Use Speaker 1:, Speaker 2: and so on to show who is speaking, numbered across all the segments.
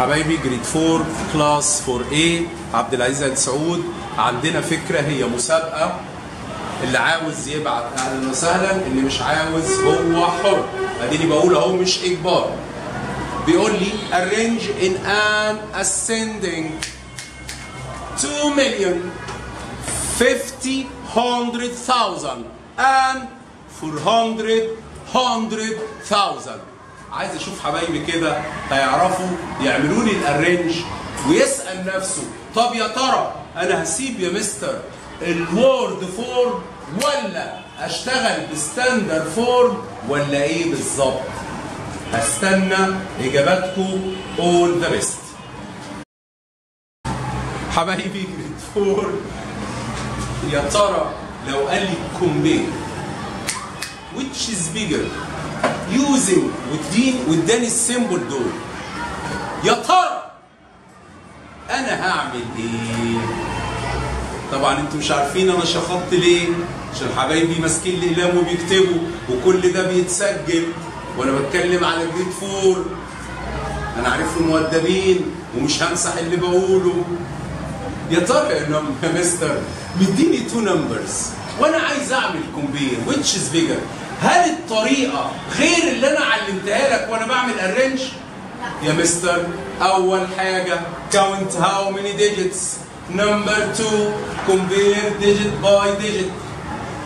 Speaker 1: حبايبي grade 4 class 4A عبد العزيز آل سعود. عندنا فكرة هي مسابقة. اللي عاوز يبعت أهلا وسهلا اللي مش عاوز هو حر. اديني بقول أهو مش إجبار. بيقول لي arrange in an ascending 2 million 50 100,000 and 400 100,000 عايز أشوف حبايبي كده هيعرفوا يعملوا لي ال arrange ويسأل نفسه طب يا ترى أنا هسيب يا mister ال word form ولا أشتغل ب standard form ولا إيه بالظبط؟ هستنى إجاباتكم. All the best. حبايبي grade 4 يا ترى لو قال لي compare which is bigger using والدين واداني ال symbol دول. يا ترى أنا هعمل إيه؟ طبعا أنتوا مش عارفين أنا شخطت ليه عشان حبايبي ماسكين الإقلام وبيكتبوا وكل ده بيتسجل وأنا بتكلم على grade 4 أنا عارفهم مؤدبين ومش همسح اللي بقوله. يا ترى يا مستر مديني two numbers وأنا عايز أعمل compare which is bigger هل الطريقة غير اللي أنا علمتها لك وأنا بعمل arrange يا مستر أول حاجة count how many digits. Number two compare digit by digit.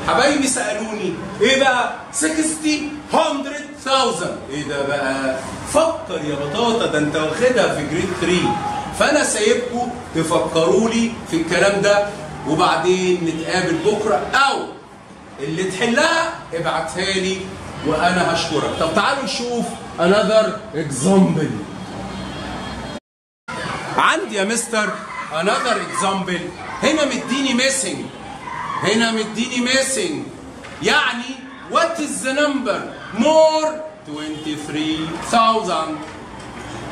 Speaker 1: حبايبي سألوني إيه بقى؟ 60 100000 إيه ده بقى؟ فكر يا بطاطا ده أنت واخدها في جريد 3 فأنا سايبكم تفكروا لي في الكلام ده وبعدين نتقابل بكرة. أو اللي تحلها ابعتها لي وأنا هشكرك. طب تعالوا نشوف another example. عندي يا مستر another example. هنا مديني missing. هنا مديني missing. يعني what is the number? more 23,000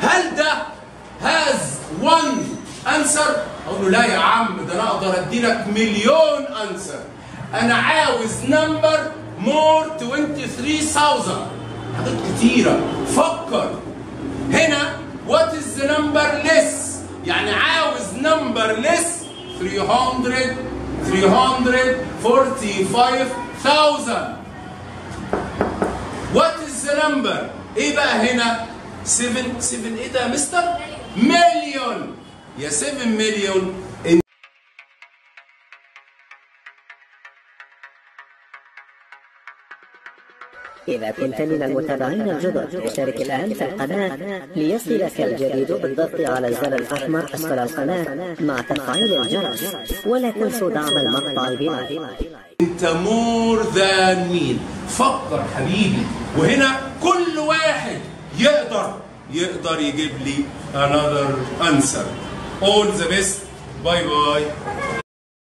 Speaker 1: هل ده has one answer? أقول له لا يا عم ده أنا أقدر ادي لك مليون answer. أنا عاوز more 23,000 حاجات كتيرة. فكر. هنا what is the number less? يعني عاوز number less 300 345,000 what is the number? إيه بقى هنا؟ 7 7 إيه ده يا مستر مليون يا 7 مليون
Speaker 2: إذا كنت من المتابعين الجدد اشترك الآن في القناة ليصلك الجديد بالضغط على الزر الأحمر أسفل القناة مع تفعيل الجرس ولا تنسوا دعم المقطع ب like
Speaker 1: انت more than مين؟ فكر حبيبي. وهنا كل واحد يقدر يقدر يجيب لي another answer. All the best. bye bye